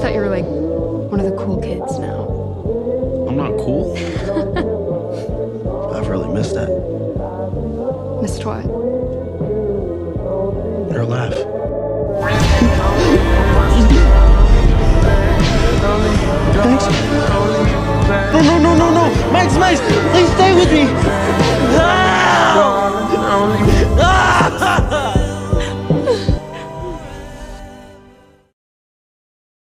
thought you were like one of the cool kids now. I'm not cool. I've really missed that. Missed what? Your laugh. Thanks. No, no, no, no, no! Max, Max, please stay with me!